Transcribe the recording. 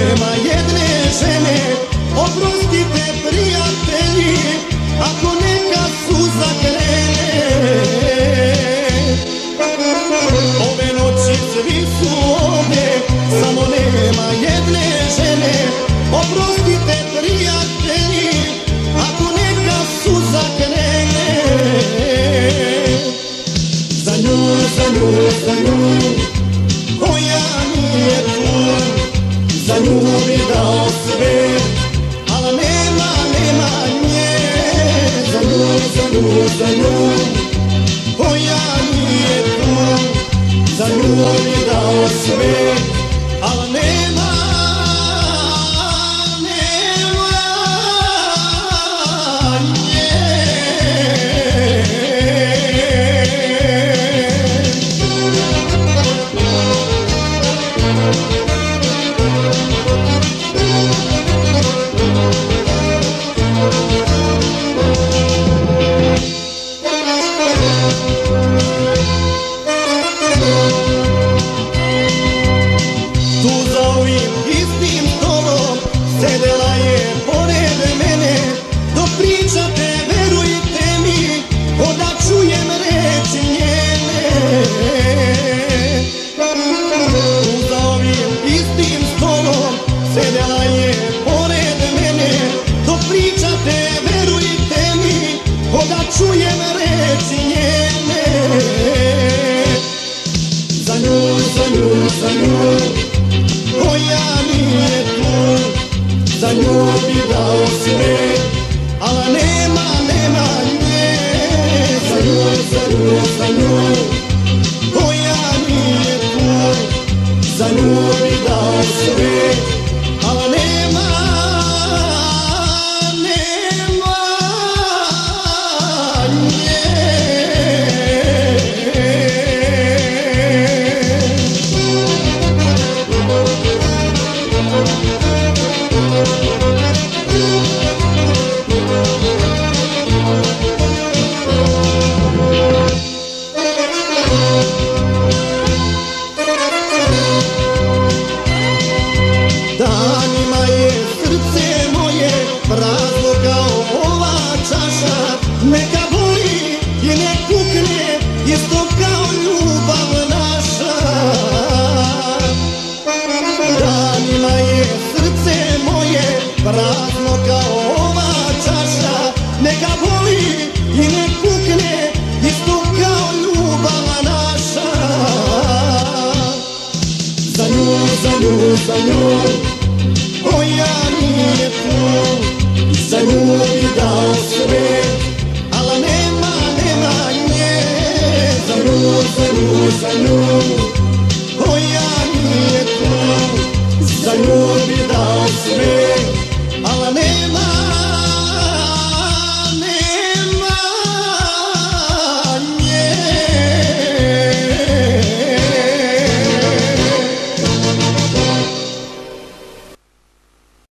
Τέρμα γέτνεσαι ε, με, ο πρόσκειται vidao sve Ala nema, nema nje Za nju, za nju, za nju Koja nije tu Za nju vidao sve Ala nema Za nju Koja nije tu Za nju bi dao sve sa njom Koja nije tvoj I za nju bi dao sve. Ala nema, nema nje Za nju, za nju, za nju. Koja nije tvoj Za nju bi dao sve.